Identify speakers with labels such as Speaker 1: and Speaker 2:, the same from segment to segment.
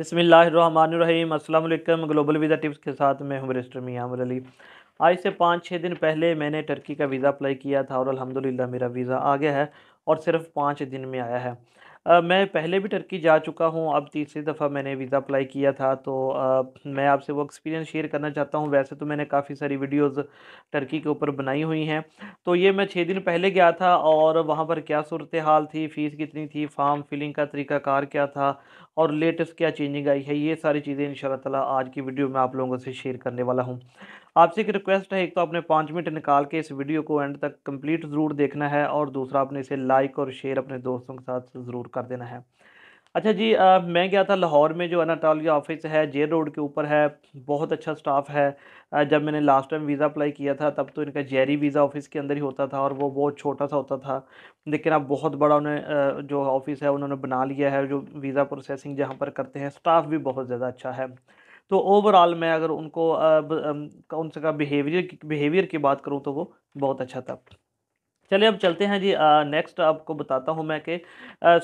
Speaker 1: बिसमीम अल्लाम global visa tips के साथ मैं हूँ बरिस्टर मियामर अली। आज से पाँच छः दिन पहले मैंने टर्की का वीज़ा अप्लाई किया था और अल्हम्दुलिल्लाह मेरा वीज़ा आ गया है और सिर्फ़ पाँच दिन में आया है। आ, मैं पहले भी टर्की जा चुका हूँ अब तीसरी दफ़ा मैंने वीज़ा अप्लाई किया था तो आ, मैं आपसे वो एक्सपीरियंस शेयर करना चाहता हूँ। वैसे तो मैंने काफ़ी सारी वीडियोज़ टर्की के ऊपर बनाई हुई हैं। तो ये मैं छः दिन पहले गया था और वहाँ पर क्या सूरत हाल थी फ़ीस कितनी थी फॉर्म फिलिंग का तरीक़ाकार क्या था और लेटेस्ट क्या चेंजिंग आई है ये सारी चीज़ें इन आज की वीडियो में आप लोगों से शेयर करने वाला हूँ। आपसे एक रिक्वेस्ट है एक तो आपने पाँच मिनट निकाल के इस वीडियो को एंड तक कंप्लीट ज़रूर देखना है और दूसरा आपने इसे लाइक और शेयर अपने दोस्तों के साथ ज़रूर कर देना है। अच्छा जी आ, मैं गया था लाहौर में जो अनाटोलिया ऑफ़िस है जे रोड के ऊपर है बहुत अच्छा स्टाफ है। आ, जब मैंने लास्ट टाइम वीज़ा अप्लाई किया था तब तो इनका जेरी वीज़ा ऑफ़िस के अंदर ही होता था और वो बहुत छोटा सा होता था। लेकिन अब बहुत बड़ा उन्हें जो ऑफ़िस है उन्होंने बना लिया है जो वीज़ा प्रोसेसिंग जहाँ पर करते हैं स्टाफ भी बहुत ज़्यादा अच्छा है। तो ओवरऑल मैं अगर उनको उनसे का बिहेवियर बिहेवियर की बात करूँ तो वो बहुत अच्छा था। चलिए अब चलते हैं जी नेक्स्ट आपको बताता हूँ मैं कि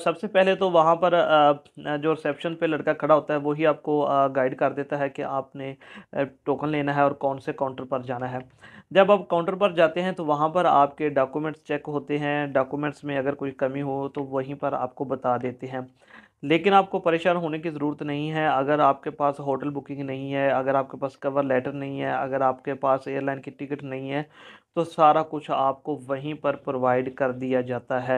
Speaker 1: सबसे पहले तो वहाँ पर आ, जो रिसेप्शन पे लड़का खड़ा होता है वही आपको गाइड कर देता है कि आपने टोकन लेना है और कौन से काउंटर पर जाना है। जब आप काउंटर पर जाते हैं तो वहाँ पर आपके डॉक्यूमेंट्स चेक होते हैं। डॉक्यूमेंट्स में अगर कोई कमी हो तो वहीं पर आपको बता देते हैं। लेकिन आपको परेशान होने की ज़रूरत नहीं है। अगर आपके पास होटल बुकिंग नहीं है, अगर आपके पास कवर लेटर नहीं है, अगर आपके पास एयरलाइन की टिकट नहीं है तो सारा कुछ आपको वहीं पर प्रोवाइड कर दिया जाता है।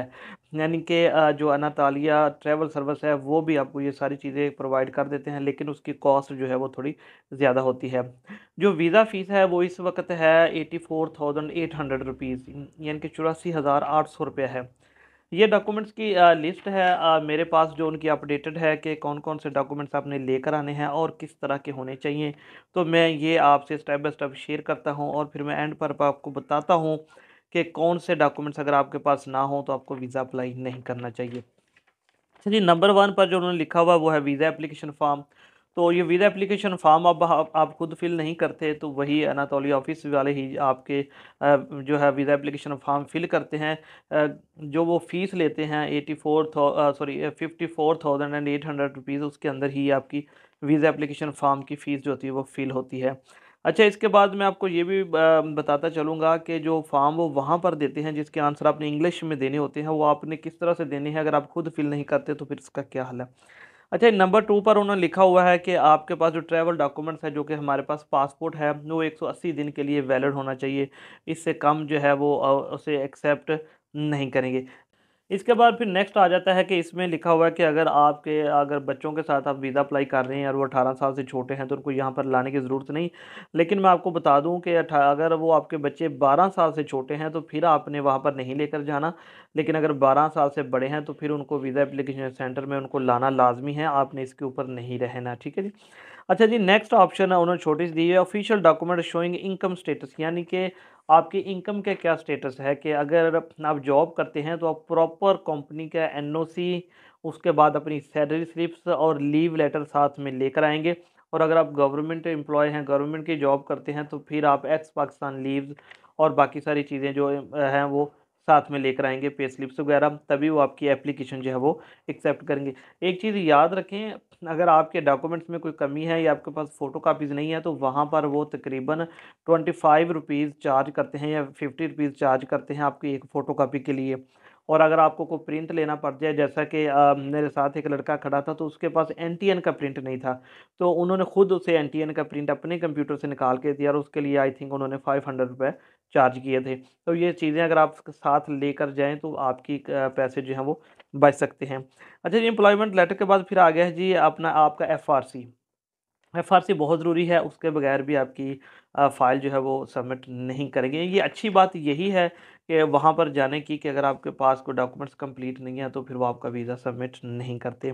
Speaker 1: यानी कि जो अनातालिया ट्रैवल सर्विस है, वो भी आपको ये सारी चीज़ें प्रोवाइड कर देते हैं, लेकिन उसकी कॉस्ट जो है वो थोड़ी ज़्यादा होती है। जो वीज़ा फ़ीस है, वो इस वक्त है eighty four thousand eight hundred rupees, यानी कि चौरासी हज़ार आठ सौ रुपये है। ये डॉक्यूमेंट्स की लिस्ट है मेरे पास जो उनकी अपडेटेड है कि कौन कौन से डॉक्यूमेंट्स आपने लेकर आने हैं और किस तरह के होने चाहिए। तो मैं ये आपसे स्टेप बाय स्टेप शेयर करता हूँ और फिर मैं एंड पर आपको बताता हूँ कि कौन से डॉक्यूमेंट्स अगर आपके पास ना हो तो आपको वीज़ा अप्लाई नहीं करना चाहिए। चलिए नंबर वन पर जो उन्होंने लिखा हुआ वो है वीज़ा एप्लीकेशन फॉर्म तो ये वीज़ा एप्लीकेशन फॉर्म अब आप, आप खुद फिल नहीं करते तो वही अनातोली ऑफ़िस वाले ही आपके जो है वीज़ा एप्लीकेशन फॉर्म फिल करते हैं। जो वो फ़ीस लेते हैं eighty four sorry fifty four thousand and eight hundred rupees उसके अंदर ही आपकी वीज़ा एप्लीकेशन फॉर्म की फ़ीस जो होती है वो फिल होती है। अच्छा इसके बाद मैं आपको ये भी बताता चलूँगा कि जो फॉर्म वो वहाँ पर देते हैं जिसके आंसर आपने इंग्लिश में देने होते हैं वो आपने किस तरह से देने हैं अगर आप खुद फिल नहीं करते तो फिर इसका क्या हल है? अच्छा नंबर टू पर उन्होंने लिखा हुआ है कि आपके पास जो ट्रैवल डॉक्यूमेंट्स है, जो कि हमारे पास पासपोर्ट है, वो 180 दिन के लिए वैलिड होना चाहिए। इससे कम जो है वो उसे एक्सेप्ट नहीं करेंगे। इसके बाद फिर नेक्स्ट आ जाता है कि इसमें लिखा हुआ है कि अगर आपके, अगर बच्चों के साथ आप वीज़ा अप्लाई कर रहे हैं और वो अठारह साल से छोटे हैं तो उनको यहाँ पर लाने की ज़रूरत नहीं। लेकिन मैं आपको बता दूँ कि अगर वो आपके बच्चे बारह साल से छोटे हैं तो फिर आपने वहाँ पर नहीं लेकर जाना। लेकिन अगर बारह साल से बड़े हैं तो फिर उनको वीज़ा एप्लीकेशन सेंटर में उनको लाना लाजमी है, आपने इसके ऊपर नहीं रहना, ठीक है जी? अच्छा जी नेक्स्ट ऑप्शन है, उन्होंने छोटी दी है official document showing income status यानी कि आपकी इनकम का क्या स्टेटस है कि अगर आप जॉब करते हैं तो आप प्रॉपर कंपनी का एनओसी उसके बाद अपनी सैलरी स्लिप्स और लीव लेटर साथ में लेकर आएँगे। और अगर आप गवर्नमेंट एम्प्लॉय हैं गवर्नमेंट की जॉब करते हैं तो फिर आप एक्स पाकिस्तान लीव्स और बाकी सारी चीज़ें जो हैं वो साथ में लेकर आएँगे पे स्लिप्स वगैरह, तभी वो आपकी एप्लीकेशन जो है वो एक्सेप्ट करेंगे। एक चीज़ याद रखें, अगर आपके डॉक्यूमेंट्स में कोई कमी है या आपके पास फ़ोटो कापीज़ नहीं है तो वहाँ पर वो तकरीबन ट्वेंटी फाइव रुपीज़ चार्ज करते हैं या फिफ्टी रुपीज़ चार्ज करते हैं आपकी एक फ़ोटो कापी के लिए। और अगर आपको कोई प्रिंट लेना पड़ जाए, जैसा कि मेरे साथ एक लड़का खड़ा था तो उसके पास एन टी एन का प्रिंट नहीं था। तो उन्होंने खुद उसे एनटीएन का प्रिंट अपने कंप्यूटर से निकाल के दिया और उसके लिए आई थिंक उन्होंने फाइव हंड्रेड रुपये चार्ज किए थे। तो ये चीज़ें अगर आप साथ लेकर जाएँ तो आपकी पैसे जो हैं वो बच सकते हैं। अच्छा जी एम्प्लॉयमेंट लेटर के बाद फिर आ गया है जी अपना आपका F R C F R C बहुत ज़रूरी है, उसके बगैर भी आपकी फ़ाइल जो है वो सबमिट नहीं करेंगे। ये अच्छी बात यही है कि वहाँ पर जाने की कि अगर आपके पास कोई डॉक्यूमेंट्स कंप्लीट नहीं है तो फिर वो आपका वीज़ा सबमिट नहीं करते।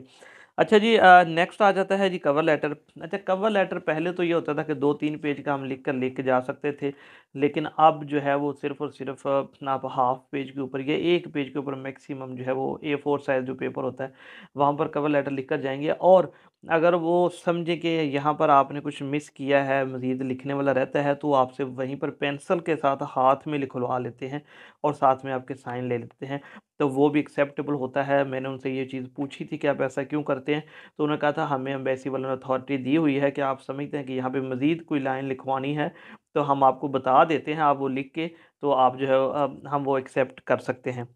Speaker 1: अच्छा जी नेक्स्ट आ जाता है जी कवर लेटर। अच्छा कवर लेटर पहले तो ये होता था कि दो तीन पेज का हम लिख कर लिख के जा सकते थे, लेकिन अब जो है वो सिर्फ़ और सिर्फ़ आप हाफ़ पेज के ऊपर या एक पेज के ऊपर मैक्सिमम जो है वो ए फोर साइज़ जो पेपर होता है, वहाँ पर कवर लेटर लिख कर जाएँगे। और अगर वो समझे कि यहाँ पर आपने कुछ मिस किया है, मज़ीद लिखने वाला रहता है तो आपसे वहीं पर पेंसिल के साथ हाथ में लिखवा लेते हैं और साथ में आपके साइन ले लेते हैं। तो वो भी एक्सेप्टेबल होता है। मैंने उनसे ये चीज़ पूछी थी कि आप ऐसा क्यों करते हैं? तो उन्होंने कहा था, हमें एम्बेसी वालों ने अथॉरिटी दी हुई है कि आप समझते हैं कि यहाँ पर मज़ीद कोई लाइन लिखवानी है तो हम आपको बता देते हैं, आप वो लिख के तो आप जो है हम वो एक्सेप्ट कर सकते हैं।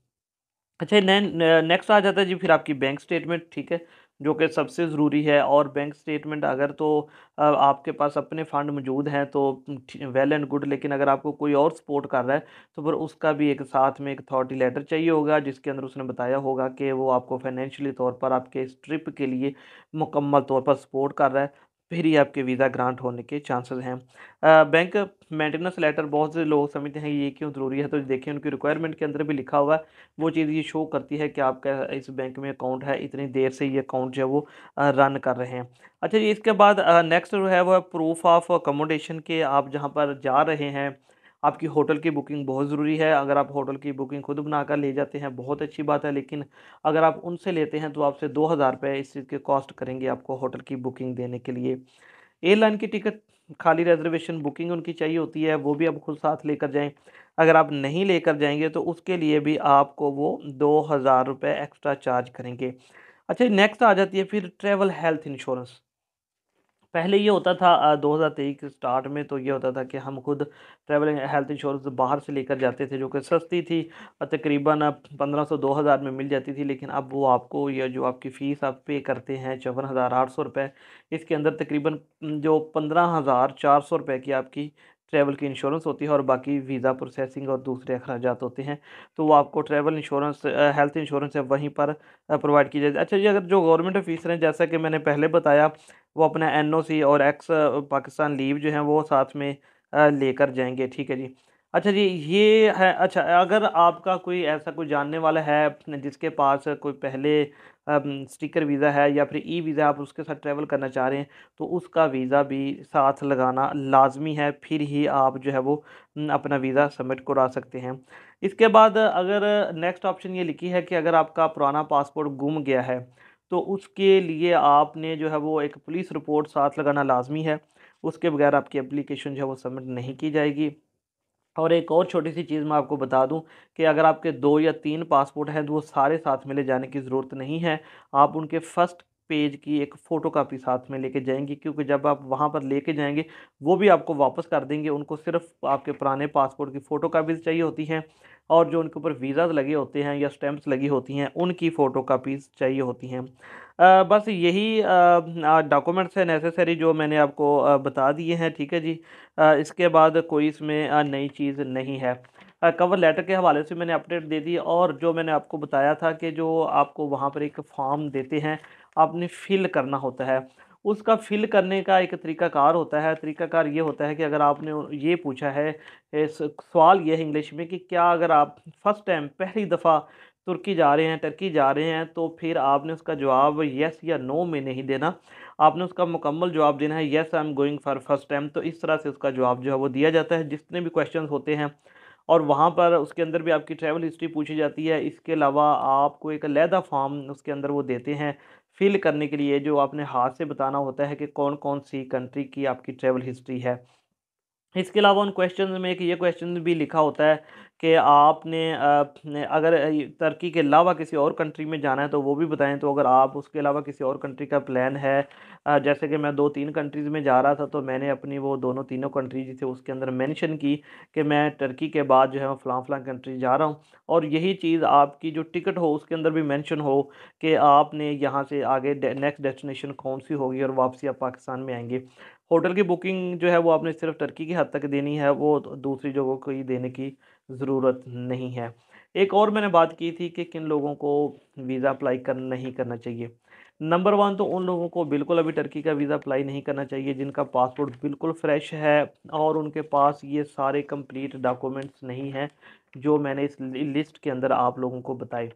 Speaker 1: अच्छा नैन नेक्स्ट आ जाता है जी फिर आपकी बैंक स्टेटमेंट ठीक है? जो कि सबसे ज़रूरी है और बैंक स्टेटमेंट अगर तो आपके पास अपने फ़ंड मौजूद हैं तो वेल एंड गुड, लेकिन अगर आपको कोई और सपोर्ट कर रहा है तो फिर उसका भी एक साथ में एक अथॉरिटी लेटर चाहिए होगा, जिसके अंदर उसने बताया होगा कि वो आपको फाइनेंशियली तौर पर आपके इस ट्रिप के लिए मुकम्मल तौर पर सपोर्ट कर रहा है। फिर ही आपके वीज़ा ग्रांट होने के चांसेस हैं। बैंक मेंटेनेंस लेटर बहुत से लोग समझते हैं ये क्यों ज़रूरी है? तो देखिए, उनकी रिक्वायरमेंट के अंदर भी लिखा हुआ है। वो चीज़ ये शो करती है कि आपका इस बैंक में अकाउंट है, इतनी देर से ये अकाउंट जो है वो रन कर रहे हैं। अच्छा जी, इसके बाद नेक्स्ट जो है वो प्रूफ ऑफ़ अकोमोडेशन के आप जहाँ पर जा रहे हैं आपकी होटल की बुकिंग बहुत ज़रूरी है। अगर आप होटल की बुकिंग खुद बनाकर ले जाते हैं, बहुत अच्छी बात है, लेकिन अगर आप उनसे लेते हैं तो आपसे दो हज़ार रुपये इस चीज़ के कॉस्ट करेंगे आपको होटल की बुकिंग देने के लिए। एयरलाइन की टिकट, खाली रिजर्वेशन बुकिंग उनकी चाहिए होती है, वो भी आप खुद साथ लेकर जाएँ। अगर आप नहीं लेकर जाएँगे तो उसके लिए भी आपको वो दो हज़ार रुपये एक्स्ट्रा चार्ज करेंगे। अच्छा नेक्स्ट आ जाती है फिर ट्रैवल हेल्थ इंश्योरेंस पहले ये होता था दो हज़ार तेईस के स्टार्ट में तो ये होता था कि हम खुद ट्रैवल हेल्थ इंश्योरेंस बाहर से लेकर जाते थे जो कि सस्ती थी तकरीबन पंद्रह सौ, दो हज़ार में मिल जाती थी, लेकिन अब वो आपको या जो आपकी फ़ीस आप पे करते हैं, चौवन हज़ार आठ सौ रुपये इसके अंदर तकरीबन, जो पंद्रह हज़ार चार सौ रुपये की आपकी ट्रैवल की इंश्योरेंस होती है और बाकी वीज़ा प्रोसेसिंग और दूसरे अखराज होते हैं तो वो आपको ट्रैवल इंश्योरेंस हेल्थ इंश्योरेंस है वहीं पर प्रोवाइड की जाती है। अच्छा जी, अगर जो गवर्नमेंट ऑफिसर हैं, जैसा कि मैंने पहले बताया, वो अपना एनओसी और एक्स पाकिस्तान लीव जो है, वो साथ में लेकर जाएँगे, ठीक है जी। अच्छा जी, ये है अच्छा अगर आपका कोई ऐसा कोई जानने वाला है जिसके पास कोई पहले स्टिकर वीज़ा है या फिर ई वीज़ा आप उसके साथ ट्रैवल करना चाह रहे हैं तो उसका वीज़ा भी साथ लगाना लाजमी है, फिर ही आप जो है वो अपना वीज़ा सबमिट करा सकते हैं। इसके बाद अगर नेक्स्ट ऑप्शन ये लिखी है कि अगर आपका पुराना पासपोर्ट गुम गया है तो उसके लिए आपने जो है वो एक पुलिस रिपोर्ट साथ लगाना लाजमी है, उसके बगैर आपकी एप्लीकेशन जो है वो सबमिट नहीं की जाएगी। और एक और छोटी सी चीज़ मैं आपको बता दूँ कि अगर आपके दो या तीन पासपोर्ट हैं तो वो सारे साथ में ले जाने की ज़रूरत नहीं है। आप उनके फ़र्स्ट पेज की एक फ़ोटो कापी साथ में लेके जाएँगे क्योंकि जब आप वहाँ पर लेके जाएँगे वो भी आपको वापस कर देंगे। उनको सिर्फ़ आपके पुराने पासपोर्ट की फ़ोटो कापीज़ चाहिए होती हैं और जो उनके ऊपर वीज़ाज़ लगे होते हैं या स्टैम्प्स लगी होती हैं उनकी फ़ोटो कापीज़ चाहिए होती हैं। बस यही डॉक्यूमेंट्स हैं नेसेसरी जो मैंने आपको बता दिए हैं ठीक है जी? आ, इसके बाद कोई इसमें नई चीज़ नहीं है। कवर लेटर के हवाले से मैंने अपडेट दे दी और जो मैंने आपको बताया था कि जो आपको वहाँ पर एक फॉर्म देते हैं आपने फिल करना होता है। उसका फिल करने का एक तरीकाकार होता है। तरीकाकार ये होता है कि अगर आपने ये पूछा है सवाल ये है इंग्लिश में कि क्या अगर आप फ़र्स्ट टाइम पहली दफ़ा तुर्की जा रहे हैं टर्की जा रहे हैं तो फिर आपने उसका जवाब येस या नो में नहीं देना। आपने उसका मुकम्मल जवाब देना है yes I am going for first time तो इस तरह से उसका जवाब जो है वो दिया जाता है। जितने भी क्वेश्चन होते हैं और वहाँ पर उसके अंदर भी आपकी ट्रैवल हिस्ट्री पूछी जाती है, इसके अलावा आपको एक लहदा फॉर्म उसके अंदर वो देते हैं। फिल करने के लिए जो आपने हाथ से बताना होता है कि कौन कौन सी कंट्री की आपकी ट्रैवल हिस्ट्री है। इसके अलावा उन क्वेश्चन में एक ये क्वेश्चन भी लिखा होता है कि आपने अगर तुर्की के अलावा किसी और कंट्री में जाना है तो वो भी बताएँ। तो अगर आप उसके अलावा किसी और कंट्री का प्लान है जैसे कि मैं दो तीन कंट्रीज़ में जा रहा था तो मैंने अपनी वो दोनों तीनों कंट्रीज़ थे उसके अंदर मेंशन की कि मैं टर्की के बाद जो है फ़लाँ फ़लाँ कंट्री जा रहा हूँ। और यही चीज़ आपकी जो टिकट हो उसके अंदर भी मैंशन हो कि आपने यहाँ से आगे नेक्स्ट डेस्टिनेशन कौन सी होगी और वापसी आप पाकिस्तान में आएँगे। होटल की बुकिंग जो है वो आपने सिर्फ़ टर्की की हद तक देनी है, वो दूसरी जगहों को ही देने की ज़रूरत नहीं है। एक और मैंने बात की थी कि किन लोगों को वीज़ा अप्लाई कर नहीं करना चाहिए। नंबर वन तो उन लोगों को बिल्कुल अभी टर्की का वीज़ा अप्लाई नहीं करना चाहिए जिनका पासपोर्ट बिल्कुल फ्रेश है और उनके पास ये सारे कंप्लीट डॉक्यूमेंट्स नहीं हैं जो मैंने इस लिस्ट के अंदर आप लोगों को बताए।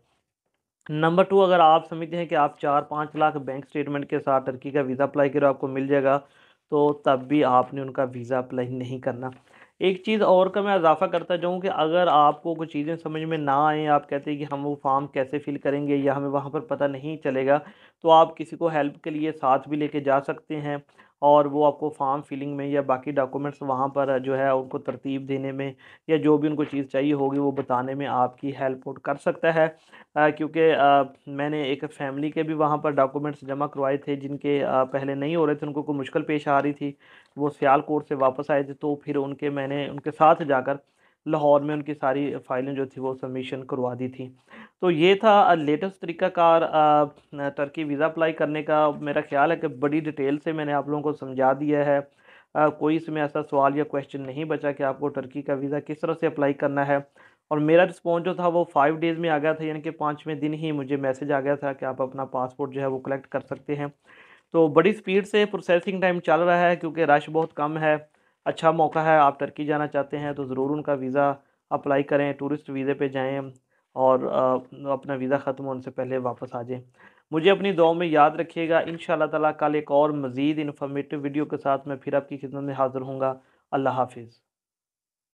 Speaker 1: नंबर टू अगर आप समझते हैं कि आप चार पाँच लाख बैंक स्टेटमेंट के साथ टर्की का वीज़ा अप्लाई करो, आपको मिल जाएगा। तो तब भी आपने उनका वीज़ा अप्लाई नहीं करना। एक चीज़ और का मैं इजाफ़ा करता जाऊँ कि अगर आपको कुछ चीज़ें समझ में ना आएँ, आप कहते हैं कि हम वो फॉर्म कैसे फ़िल करेंगे या हमें वहाँ पर पता नहीं चलेगा तो आप किसी को हेल्प के लिए साथ भी लेके जा सकते हैं। और वो आपको फॉर्म फिलिंग में या बाकी डॉक्यूमेंट्स वहाँ पर जो है उनको तरतीब देने में या जो भी उनको चीज़ चाहिए होगी वो बताने में आपकी हेल्प आउट कर सकता है। क्योंकि मैंने एक फैमिली के भी वहाँ पर डॉक्यूमेंट्स जमा करवाए थे जिनके आ, पहले नहीं हो रहे थे उनको कोई मुश्किल पेश आ रही थी वो सियालकोट से वापस आए थे तो फिर उनके मैंने उनके साथ जाकर लाहौर में उनकी सारी फाइलें जो थी वो सबमिशन करवा दी थी। तो ये था लेटेस्ट तरीक़ाकार टर्की वीज़ा अप्लाई करने का। मेरा ख्याल है कि बड़ी डिटेल से मैंने आप लोगों को समझा दिया है। आ, कोई इसमें ऐसा सवाल या क्वेश्चन नहीं बचा कि आपको टर्की का वीज़ा किस तरह से अप्लाई करना है। और मेरा रिस्पॉन्स जो था वो फाइव डेज़ में आ गया था यानी कि पाँचवें दिन ही मुझे मैसेज आ गया था कि आप अपना पासपोर्ट जो है वो कलेक्ट कर सकते हैं। तो बड़ी स्पीड से प्रोसेसिंग टाइम चल रहा है क्योंकि रश बहुत कम है। अच्छा मौका है, आप टर्की जाना चाहते हैं तो ज़रूर उनका वीज़ा अप्लाई करें, टूरिस्ट वीज़े पे जाएँ और अपना वीज़ा ख़त्म होने से पहले वापस आ जाएँ। मुझे अपनी दुआ में याद रखिएगा इन ताला कल एक और मज़ीद इन्फॉर्मेटिव वीडियो के साथ मैं फिर आपकी खिदमत में हाज़िर हूँ अल्लाह हाफिज़।